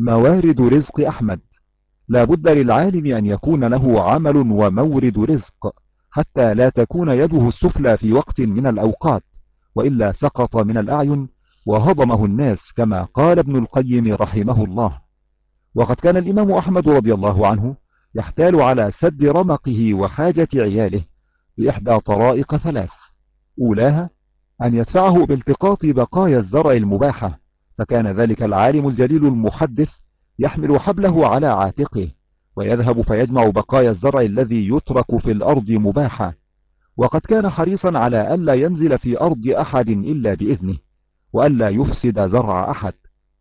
موارد رزق أحمد. لا بد للعالم أن يكون له عمل ومورد رزق حتى لا تكون يده السفلى في وقت من الأوقات وإلا سقط من الأعين وهضمه الناس كما قال ابن القيم رحمه الله. وقد كان الإمام أحمد رضي الله عنه يحتال على سد رمقه وحاجة عياله بإحدى طرائق ثلاث. أولاها أن يدفعه بالتقاط بقايا الزرع المباحة فكان ذلك العالم الجليل المحدث يحمل حبله على عاتقه ويذهب فيجمع بقايا الزرع الذي يترك في الأرض مباحة وقد كان حريصا على ألا ينزل في أرض أحد إلا بإذنه وألا يفسد زرع أحد.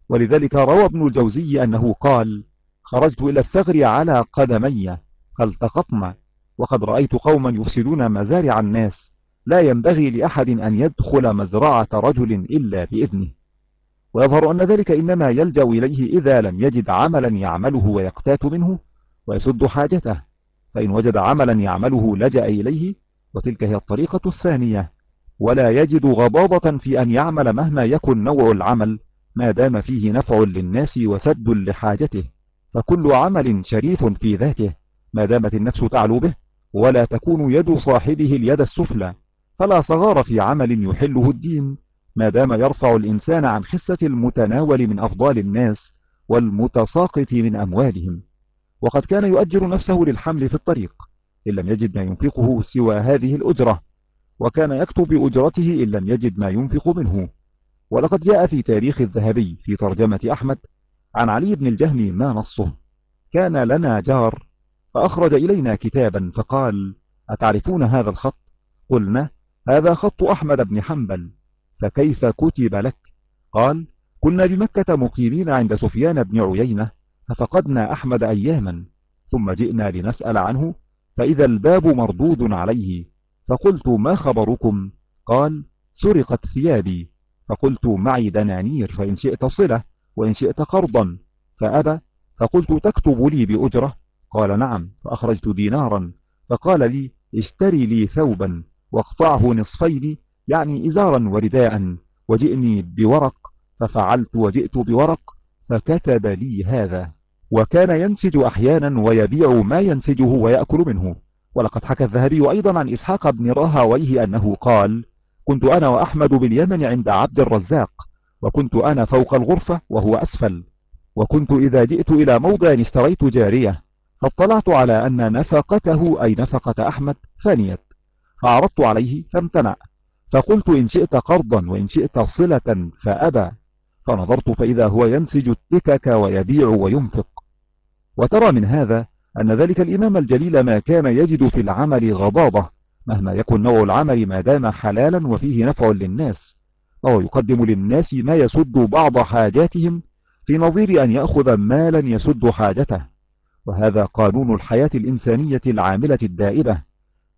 ولذلك روى ابن الجوزي أنه قال خرجت إلى الثغر على قدمي فالتقطنا وقد رأيت قوما يفسدون مزارع الناس. لا ينبغي لأحد أن يدخل مزرعة رجل إلا بإذنه. ويظهر أن ذلك إنما يلجأ إليه إذا لم يجد عملا يعمله ويقتات منه ويسد حاجته فإن وجد عملا يعمله لجأ إليه وتلك هي الطريقة الثانية. ولا يجد غضاضة في أن يعمل مهما يكن نوع العمل ما دام فيه نفع للناس وسد لحاجته. فكل عمل شريف في ذاته ما دامت النفس تعلو به ولا تكون يد صاحبه اليد السفلى. فلا صغار في عمل يحله الدين. ما دام يرفع الإنسان عن حسة المتناول من أفضال الناس والمتساقط من أموالهم. وقد كان يؤجر نفسه للحمل في الطريق إن لم يجد ما ينفقه سوى هذه الأجرة وكان يكتب بأجرته إن لم يجد ما ينفق منه. ولقد جاء في تاريخ الذهبي في ترجمة أحمد عن علي بن الجهم ما نصه. كان لنا جار فأخرج إلينا كتابا فقال أتعرفون هذا الخط؟ قلنا هذا خط أحمد بن حنبل. فكيف كتب لك؟ قال كنا بمكة مقيمين عند سفيان بن عيينة ففقدنا أحمد أياما ثم جئنا لنسأل عنه فإذا الباب مردود عليه فقلت ما خبركم؟ قال سرقت ثيابي فقلت معي دنانير فإن شئت صلة وإن شئت قرضا. فأبى فقلت تكتب لي بأجرة؟ قال نعم. فأخرجت دينارا فقال لي اشتري لي ثوبا واقطعه نصفين يعني إزارا ورداء وجئني بورق ففعلت وجئت بورق فكتب لي هذا. وكان ينسج أحيانا ويبيع ما ينسجه ويأكل منه. ولقد حكى الذهبي أيضا عن إسحاق بن راهويه أنه قال كنت أنا وأحمد باليمن عند عبد الرزاق وكنت أنا فوق الغرفة وهو أسفل. وكنت إذا جئت إلى موضع اشتريت جارية فاطلعت على أن نفقته أي نفقة أحمد فانيت فعرضت عليه فامتنع. فقلت إن شئت قرضا وإن شئت صلة فأبى فنظرت فإذا هو ينسج التكك ويبيع وينفق. وترى من هذا أن ذلك الإمام الجليل ما كان يجد في العمل غضاضة مهما يكن نوع العمل ما دام حلالا وفيه نفع للناس. وهو يقدم للناس ما يسد بعض حاجاتهم في نظير أن يأخذ مالا يسد حاجته. وهذا قانون الحياة الإنسانية العاملة الدائبة.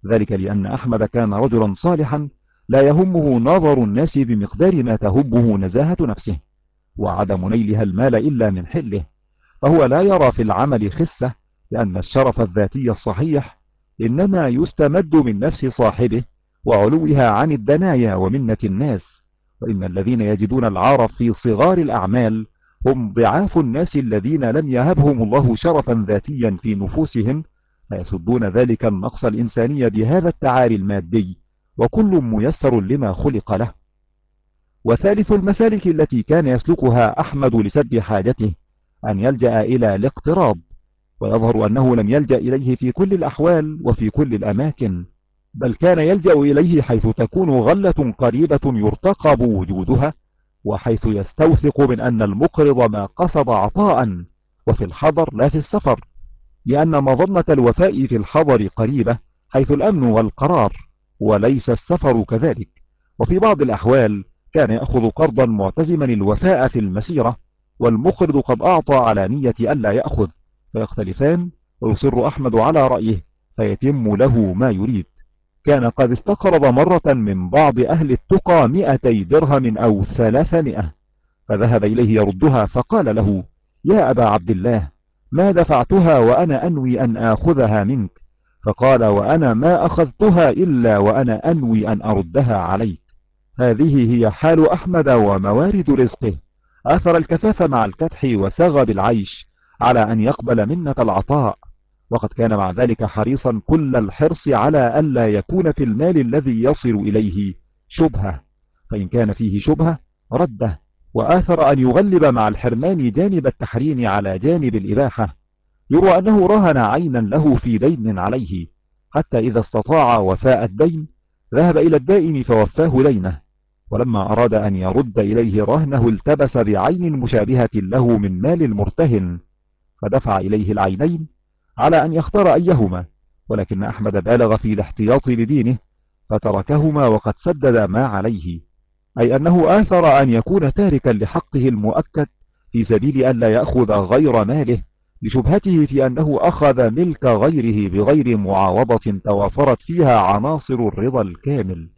ذلك لأن أحمد كان رجلا صالحا لا يهمه نظر الناس بمقدار ما تهبه نزاهة نفسه وعدم نيلها المال إلا من حله فهو لا يرى في العمل خسة لأن الشرف الذاتي الصحيح إنما يستمد من نفس صاحبه وعلوها عن الدنايا ومنة الناس وإن الذين يجدون العار في صغار الأعمال هم ضعاف الناس الذين لم يهبهم الله شرفا ذاتيا في نفوسهم فيسدون ذلك النقص الإنساني بهذا التعالي المادي. وكل ميسر لما خلق له. وثالث المسالك التي كان يسلكها أحمد لسد حاجته أن يلجأ إلى الاقتراض ويظهر أنه لم يلجأ إليه في كل الأحوال وفي كل الأماكن بل كان يلجأ إليه حيث تكون غلة قريبة يرتقب وجودها وحيث يستوثق من أن المقرض ما قصد عطاء وفي الحضر لا في السفر لأن مظنة الوفاء في الحضر قريبة حيث الأمن والقرار. وليس السفر كذلك. وفي بعض الأحوال كان يأخذ قرضا معتزما الوفاء في المسيرة والمقرض قد أعطى على نية ألا يأخذ فيختلفان ويصر أحمد على رأيه فيتم له ما يريد. كان قد استقرض مرة من بعض أهل التقى مئتي درهم أو ثلاثمائة فذهب إليه يردها فقال له يا أبا عبد الله ما دفعتها وأنا أنوي أن آخذها منك؟ فقال وأنا ما أخذتها إلا وأنا أنوي أن أردها عليك. هذه هي حال أحمد وموارد رزقه. آثر الكفاف مع الكدح وساغ بالعيش على أن يقبل منة العطاء. وقد كان مع ذلك حريصا كل الحرص على ألا يكون في المال الذي يصل إليه شبهة. فإن كان فيه شبهة رده. وآثر أن يغلب مع الحرمان جانب التحريم على جانب الإباحة. يروى أنه رهن عينا له في دين عليه حتى إذا استطاع وفاء الدين ذهب إلى الدائم فوفاه دينه. ولما أراد أن يرد إليه رهنه التبس بعين مشابهة له من مال المرتهن فدفع إليه العينين على أن يختار أيهما. ولكن أحمد بالغ في الاحتياط لدينه فتركهما وقد سدد ما عليه. أي أنه آثر أن يكون تاركا لحقه المؤكد في سبيل أن لا يأخذ غير ماله. لشبهته في أنه أخذ ملك غيره بغير معاوضة توافرت فيها عناصر الرضا الكامل.